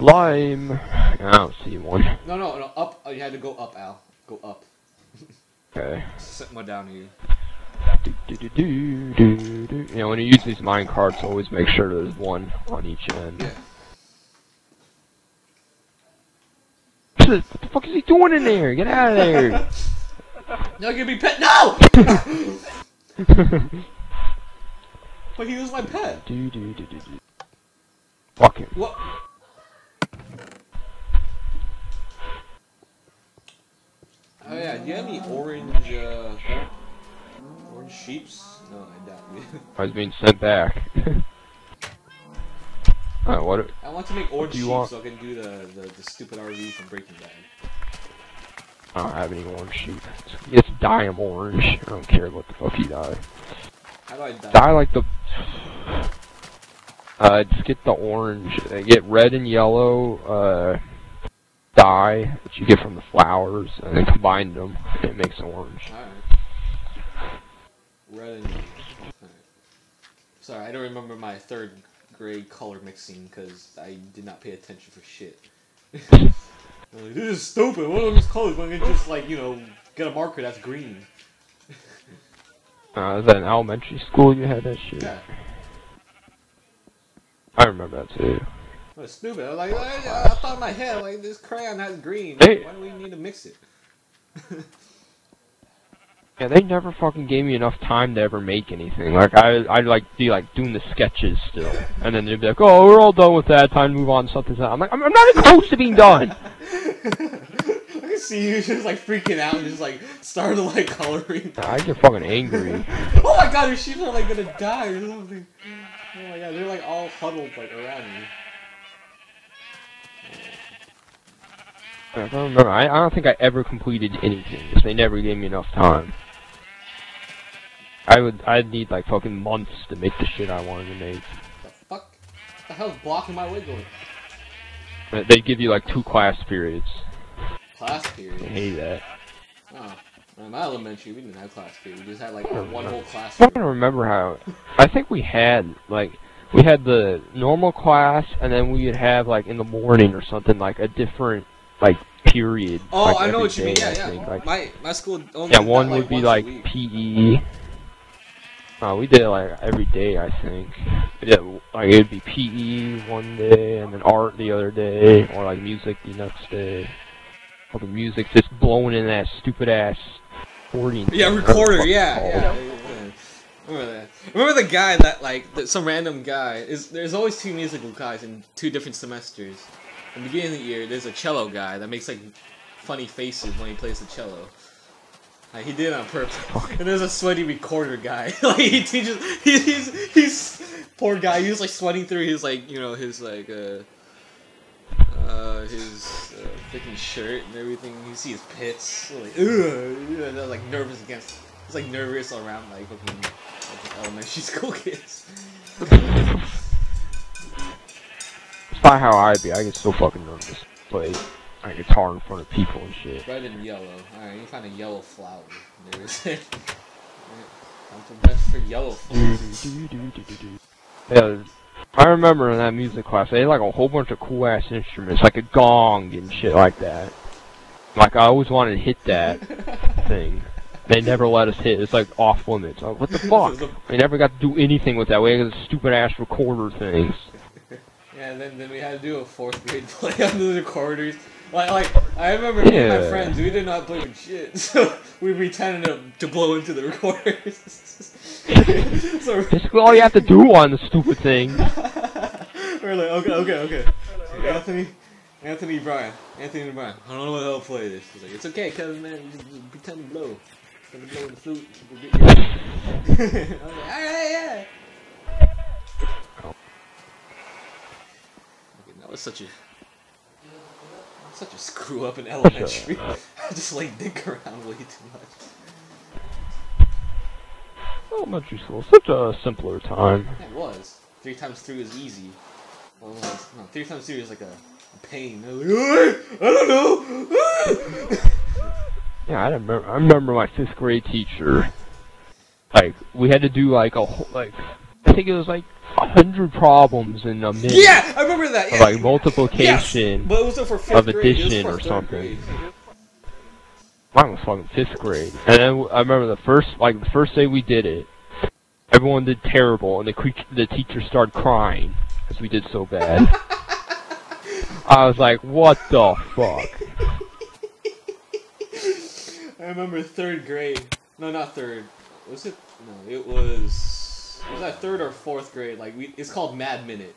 Lime. I don't see one. No, no, no. Up. Oh, you had to go up, Al. Go up. Okay. Set more down here. Do, do, do, do, do. You know, when you use these mine carts, always make sure there's one on each end. Yeah. What the, fuck is he doing in there? Get out of there! No, give be pet. No. but he was my pet. do, do, do, do, do. Fuck him. What? I was being sent back. Alright, what? I want to make orange sheep want? so I can do the, the, the stupid RV from Breaking Bad. I don't have any orange sheep. It's dye orange. I don't care what the fuck you dye. How do I die? Dye like the. Uh, just get the orange. Uh, get red and yellow uh, dye that you get from the flowers, and then combine them, and it makes orange. Alright. Red and alright. Sorry, I don't remember my third grade color mixing because I did not pay attention for shit. I'm like, this is stupid. What are these colors when I can just like you know get a marker that's green? Uh, is that in elementary school you had that shit? Yeah, I remember that too. that's stupid. I was like, I, I thought in my head like this crayon has green. Hey. Why do we need to mix it? Yeah, they never fucking gave me enough time to ever make anything. Like I, I'd like be like doing the sketches still, and then they'd be like, "Oh, we're all done with that. Time to move on to something." else." I'm like, "I'm, I'm not even close to being done." I can see you just like freaking out and just like started like coloring. I get fucking angry. Oh my god, your sheep are like gonna die or something. Oh my god, they're like all huddled like around me. I don't remember. I, I don't think I ever completed anything. they never gave me enough time. I would. I'd need like fucking months to make the shit I wanted to make. The fuck? What the hell's blocking my way going? Uh, They'd give you like two class periods. Class periods? I hate that. Oh. In my elementary, we didn't have class period. We just had like one whole class Period. I don't remember how. I think we had like we had the normal class, and then we would have like in the morning or something like a different like period. Oh, like, I know what you mean. Yeah, I yeah. think, like- my my school only yeah, one would be like. PE. Oh, we did it like every day, I think. Yeah, like it'd be PE one day, and then art the other day, or like music the next day. All the music's just blowing in that stupid ass recording. Yeah, recorder. Yeah, yeah. yeah. Remember that? Remember the guy that like that some random guy is. There's always two musical guys in two different semesters. In the beginning of the year, there's a cello guy that makes like funny faces when he plays the cello. Like, he did it on purpose. And there's a sweaty recorder guy. like he teaches. He, he's he's poor guy. He was like sweating through his like you know his like uh uh his uh, freaking shirt and everything. You see his pits. Like ugh, they're like nervous against. It's like nervous around like fucking like, elementary school kids. It's not how I'd be. I get so fucking nervous. Play a guitar in front of people and shit. Red and yellow. Alright, you find a yellow flower. There's it. I'm the best for yellow flowers. Yeah, I remember in that music class, they had like a whole bunch of cool ass instruments, like a gong and shit like that. Like I always wanted to hit that thing. They never let us hit. It's like off limits. Like, what the fuck? We never got to do anything with that. We had those stupid ass recorder things. Yeah, and then, then we had to do a fourth grade play on the recorders. Like, like I remember me and my friends, we did not play with shit, so we pretended to, to blow into the recorders. so Basically, all you have to do on the stupid thing. we're like, okay, okay, okay. Anthony, Anthony Bryan, Anthony Bryan. I don't know what how to play this. He's like, it's okay, cuz man, just, just pretend to blow. To blow in the flute. We'll get you. I was like, alright, yeah. Oh. Okay, that was such a such a screw up in elementary. I just like dick around way too much. Elementary school, such a simpler time. It was. Three times three was easy. Well, was, no, three times three was like a, a pain. I like, "Ah, I don't know. Yeah, I remember. I remember my fifth grade teacher. Like, we had to do like a whole like. I think it was like hundred problems in a minute. Yeah, I remember that. Yeah. like Yes, multiplication. but it was for fifth of grade. It was addition for or something. grade. Mine was fucking fifth grade. And then I remember the first, like the first day we did it, everyone did terrible, and the the teacher started crying because we did so bad. I was like, what the fuck? I remember third grade. No, not third. Was it? No, it was. It was that third or fourth grade? Like we, it's called Mad Minute.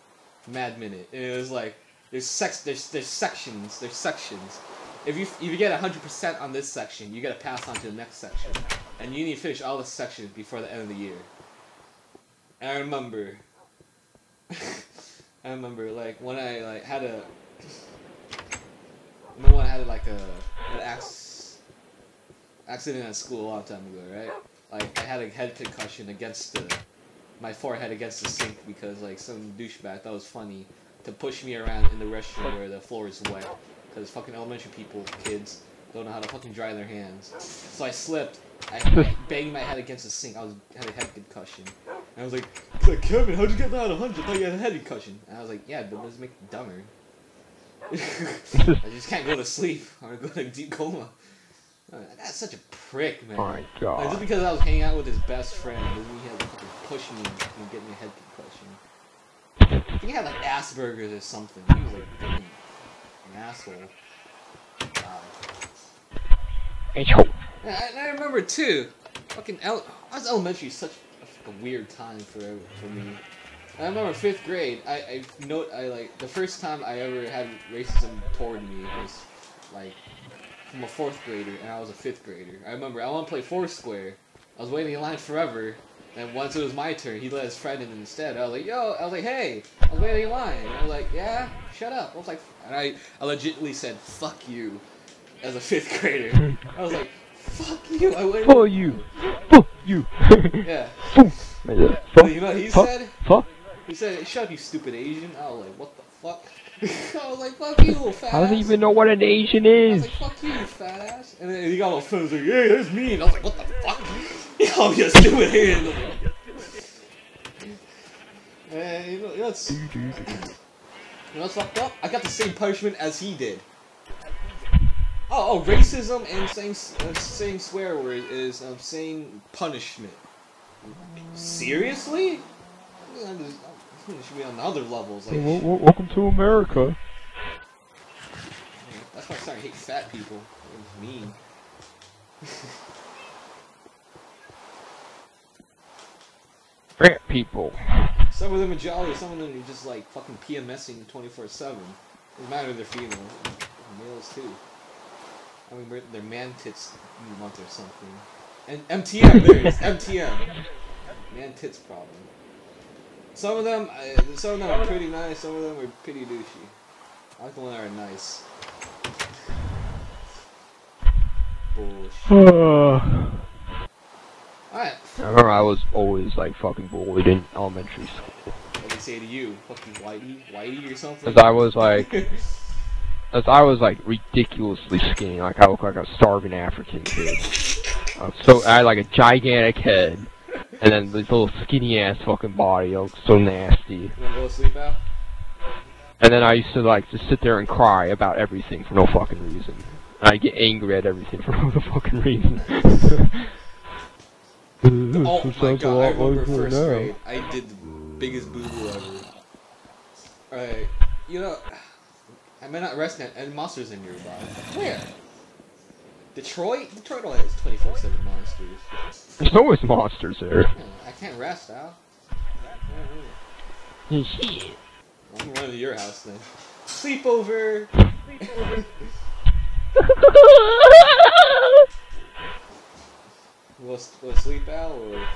Mad Minute. And it was like there's sex. There's there's sections. There's sections. If you if you get hundred percent on this section, you gotta pass on to the next section, and you need to finish all the sections before the end of the year. And I remember. I remember like when I like had a. Remember when I had like a an ax, accident at school a long time ago, right? Like I had a head concussion against the my forehead against the sink because like some douchebag thought it was funny to push me around in the restroom where the floor is wet because fucking elementary people kids don't know how to fucking dry their hands. So I slipped. I, banged my head against the sink. I was had a head concussion. And I was like, like Kevin, how'd you get that at 100? I thought you had a head concussion. And I was like, yeah, but it doesn't make you dumber. I just can't go to sleep or go to deep coma. Uh, That's such a prick, man. My Like, just because I was hanging out with his best friend, doesn't mean he had to fucking push me and get me a head concussion. I think he had like Asperger's or something. He was like fucking an asshole. Uh, God. H-ho. Yeah, and I remember too. Fucking el- I was elementary such a fucking weird time for for me. I remember fifth grade. I I note I like the first time I ever had racism toward me was like from a fourth grader, and I was a fifth grader. I remember I want to play Foursquare. I was waiting in line forever, and once it was my turn, he let his friend in instead. I was like, "Yo," I was like, "Hey," I was waiting in line. And I was like, "Yeah, shut up." I was like, and I I legitimately said, "Fuck you," as a fifth grader. I was like, "Fuck you!" I went. Fuck you. Fuck you. Yeah. But you know what he fuck, said? fuck. He said, "Shut up, you stupid Asian." I was like, "What the fuck?" I was like, "Fuck you, fat I don't even know what an Asian I was is. like, "Fuck you, you fat ass." And then he got all offended. He was like, "Hey, that's mean. I was like, "What the fuck?" Yo, you stupid Asian. And you know, you know what's, you know what's fucked up? I got the same punishment as he did. Oh, oh, racism and saying uh, saying swear word is um, saying punishment. Seriously? Yeah, there's- It should be on other levels. Like, Wel- wel- Welcome to America. that's why I started to hate fat people. It's mean. Fat people. Some of them are jolly, some of them are just like fucking PMSing 24 7. Doesn't matter if they're female. Males too. I mean, they're- man tits you want or something. And MTM, there it is, MTM. Man tits problem. Some of them, uh, some of them are pretty nice, some of them are pretty douchey. I like the ones that are nice. Bullshit. Alright, I remember I was always like fucking bullied in elementary school. what they say to you? Fucking whitey? Whitey or something? Cause I was like, cause I was like ridiculously skinny. Like I looked like a starving African kid. I so I had like a gigantic head, and then this little skinny ass fucking body. I looked so nasty. You wanna go to sleep out? And then I used to like just sit there and cry about everything for no fucking reason. And I get angry at everything for no fucking reason. Oh my god, I remember first now. grade. I did the biggest boo boo ever. Alright, you know, I may not rest at and monsters in your nearby. Where? Detroit? Detroit only has 24 7 monsters. There's always monsters there. I can't rest, Al. Shit. I'm running to your house then. Sleepover! Sleepover! Will will sleep out or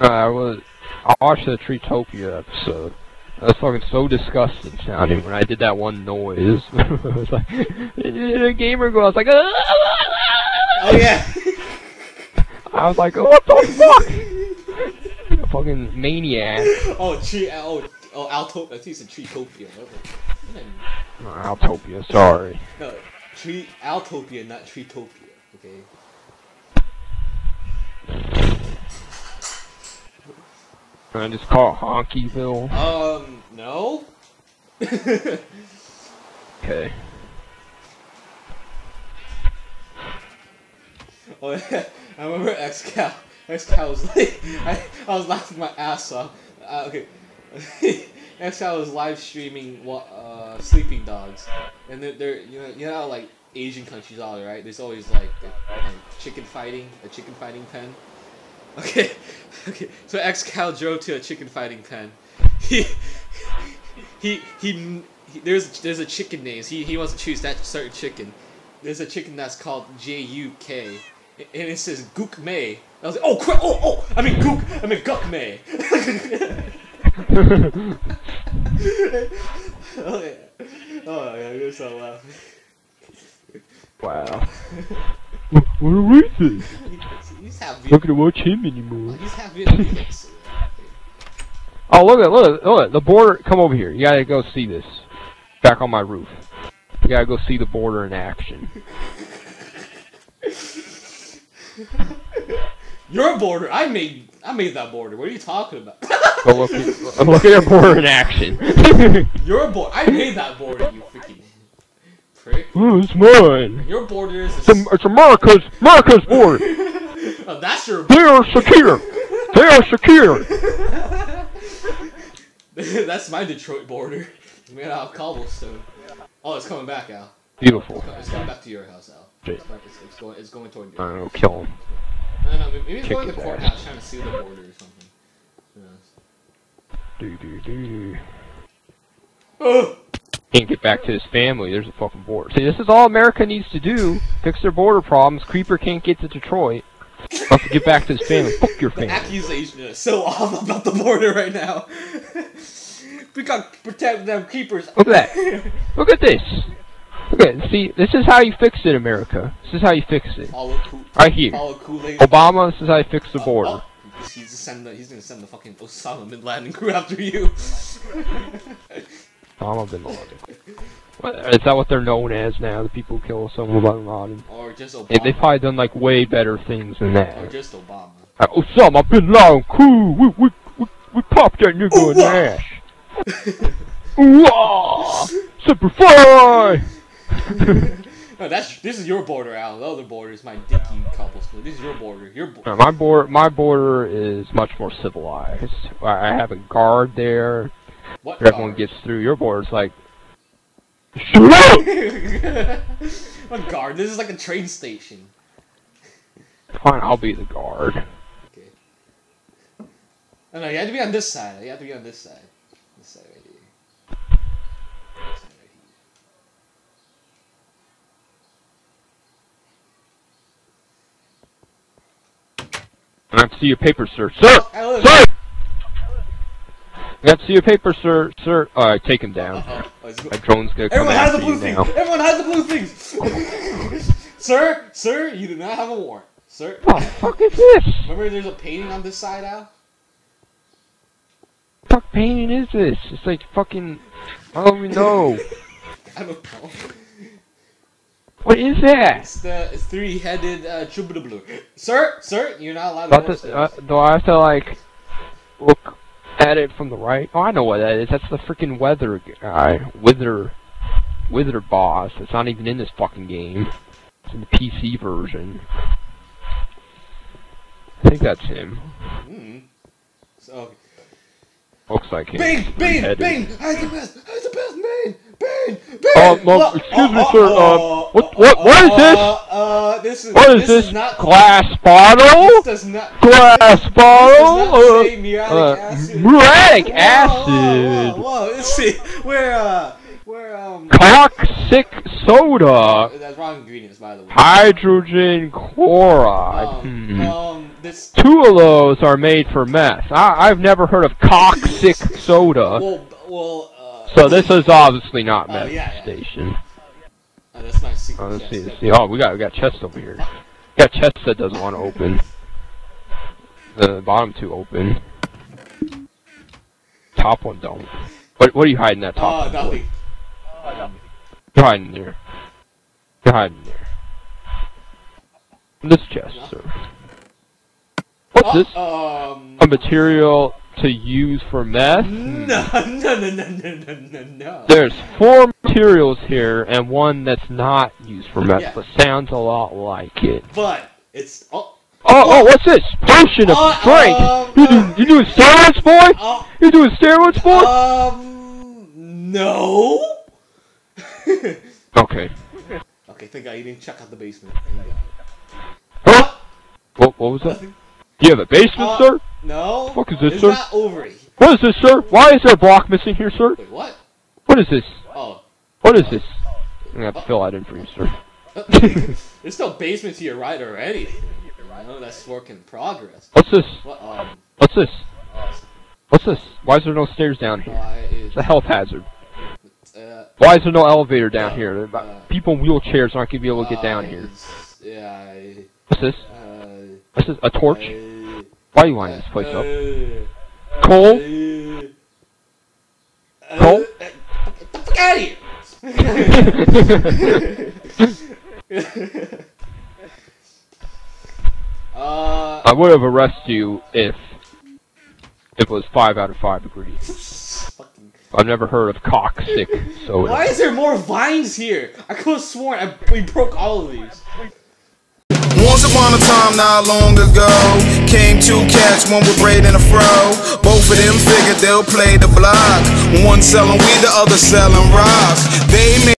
uh, I was. I watched the Treetopia episode. That was fucking so disgusting sounding when I did that one noise. it was like a gamer girl. I was like, Oh yeah! I was like, oh, what the fuck? fucking maniac. oh tree oh oh Altopia I think it's a Treetopia. Altopia, sorry. No, tree Altopia, not Treetopia. Okay. Can I just call it Honkyville? Um, no. Okay. Oh, yeah. I remember X Cow. X Cow was like, I, I was laughing my ass off. Uh, okay. X Cow was live streaming uh, Sleeping Dogs, and they're, they're you know you know how like Asian countries are right. There's always like, like chicken fighting, a chicken fighting pen. Okay, okay. So X Cow drove to a chicken fighting pen. He he he. he there's there's a chicken names. He he wants to choose that certain chicken. There's a chicken that's called J U K, and it says Gook May. I was like, oh crap! Oh oh! I mean Gook. I mean Guk May. oh yeah. Oh yeah. You're so laughing. wow. What are we You just have Not gonna watch him anymore. You just have videos. Oh, look at look at look at the border. Come over here. You gotta go see this. Back on my roof. You gotta go see the border in action. Your border. I made. I made that border. What are you talking about? Go look at look at your border in action. Your border. I made that border. You freaking prick. oh, it's mine. Your border is. It's, Am- it's America's America's border. Oh, that's your. They are secure. They are secure. that's my Detroit border. Made out of cobblestone. Oh, it's coming back, Al. Beautiful. It's coming back to your house, Al. It's, it's, it's going. It's going toward I you. don't know, kill him. No, no, maybe it's Kick going to the courthouse ass. trying to seal the border or something. Who knows? Do do do. Oh! Can't get back to his family. There's a fucking border. See, this is all America needs to do. Fix their border problems. Creeper can't get to Detroit. To get back to his family. Fuck your The family. accusation is so off about the border right now. we got to protect them keepers. Look at that. Look at this. Look at. See, this is how you fix it, America. This is how you fix it. Right here. Obama, this is how you fix the uh, border. Oh, he's, he's, the, he's gonna send the fucking Osama bin Laden crew after you. Osama bin Laden. Is that what they're known as now? The people who kill Osama bin Laden? or just Obama. They, they've probably done like way better things than that. or just Obama. Uh, Osama bin Laden, cool. We we we, we popped that nigga in the ass. Ooh-ah! Super fly! No, that's this is your border, Al. The other border is my dinky cobblestone. This is your border. Your Uh, my border, my border is much more civilized. I have a guard there. what? Everyone guard? gets through. Your border. border's like, what guard? This is like a train station. Fine, I'll be the guard. Okay. No, no, you have to be on this side. You have to be on this side. This side right here. This side right here. I have to see your paper, sir. Sir! Sir! I have to see your paper, sir. Sir. Alright, take him down. Uh-oh. Oh, That drone's gonna come Everyone has the blue thing. now. Everyone has the blue things. sir, sir, you do not have a warrant. Sir, What the fuck is this? remember there's a painting on this side, Al? What the fuck painting is this? It's like fucking. I don't even know. I don't know. What is that? It's the three-headed uh, blue. Sir, sir, you're not allowed to About go to, uh, do I have to like look at it from the right? Oh, I know what that is. That's the freaking weather guy, wither, wither boss. It's not even in this fucking game. It's in the PC version. I think that's him. Hmm. So, Looks like him. Bane, Bane, Three-headed. Bane, I'm the best, I'm the best, Bane, Bane, Bane. Uh, Look, excuse me, sir, uh, uh, what- uh, what- what is this? Uh, this is What is this? Is not Glass This bottle? does not. Glass This does bottle? not Uh, muriatic uh, acid. muriatic Whoa, acid. Whoa, whoa, whoa, let's see. Where, uh, where, um. Toxic soda. That's wrong ingredients, by the way. Hydrogen chloride. Um, Hmm. um, this. Two of those are made for meth. I, I've never heard of toxic soda. Well, well. So this is obviously not Oh, yeah, yeah. station. Uh, that's my secret. Oh, let's chest. see, see. Oh, we got we got chest over here. We got chest that doesn't want to open. The bottom two open. Top one don't. What what are you hiding that top Uh, one for? nothing. You're hiding there. You're hiding there. This chest, sir. What's Oh, this? Um. A material to use for meth? No, no, no, no, no, no, no, no. There's four materials here, and one that's not used for meth, Yeah. but sounds a lot like it. But it's oh Oh, oh, what's this? Potion of Uh, strength! um, you do, you doing steroids, boy? oh You doing steroids, boy? um no. okay. okay, thank God you didn't check out the basement. Huh? What, what was that? Nothing. Do you have a basement, Uh, sir? No. fuck is this, it's sir? not ovary. What is this, sir? Why is there a block missing here, sir? Wait, what? What is this? Oh. What is this? I'm gonna have to fill that in for you, sir. There's no basement to your right anything. I know that's work in progress. What's this? What um What's this? What's this? Why is there no stairs down here? It's a health hazard. uh Why is there no elevator down here? Uh, People in wheelchairs aren't gonna be able to get down here. Yeah. I- What's this? Uh, What's this? A torch? Why are you lining this place up? Cole? Get the fuck out of here! uh, I would have arrested you if it was five out of five degrees. I've never heard of cock sick so. Why is there more vines here? I could have sworn I, we broke all of these. Upon a time, not long ago, came two cats, one with braid and a fro. Both of them figured they'll play the block. One selling weed, the other selling rocks. They made